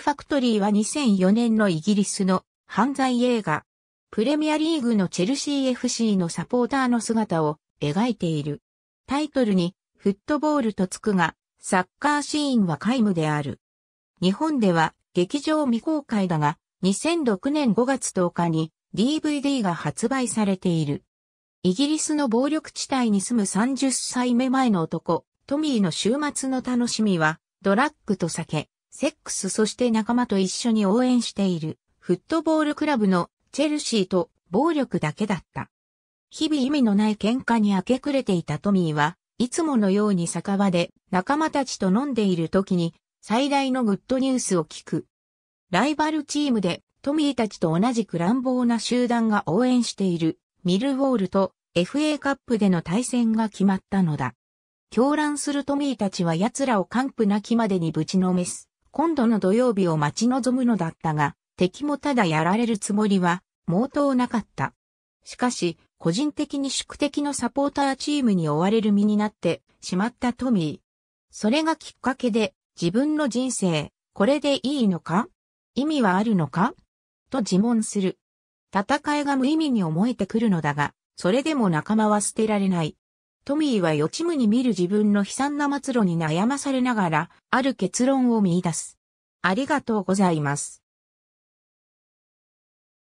ファクトリーは2004年のイギリスの犯罪映画。プレミアリーグのチェルシー FC のサポーターの姿を描いている。タイトルにフットボールとつくが、サッカーシーンは皆無である。日本では劇場未公開だが、2006年5月10日に DVD が発売されている。イギリスの暴力地帯に住む30歳目前の男、トミーの週末の楽しみは、ドラッグと酒、セックスそして仲間と一緒に応援している、フットボールクラブのチェルシーと暴力だけだった。日々意味のない喧嘩に明け暮れていたトミーは、いつものように酒場で仲間たちと飲んでいる時に最大のグッドニュースを聞く。ライバルチームでトミーたちと同じく乱暴な集団が応援しているミルウォールと FA カップでの対戦が決まったのだ。狂乱するトミーたちは奴らを完膚なきまでにぶちのめす。今度の土曜日を待ち望むのだったが、敵もただやられるつもりは毛頭なかった。しかし、個人的に宿敵のサポーターチームに追われる身になってしまったトミー。それがきっかけで自分の人生、これでいいのか？意味はあるのか？と自問する。戦いが無意味に思えてくるのだが、それでも仲間は捨てられない。トミーは予知夢に見る自分の悲惨な末路に悩まされながら、ある結論を見出す。ありがとうございます。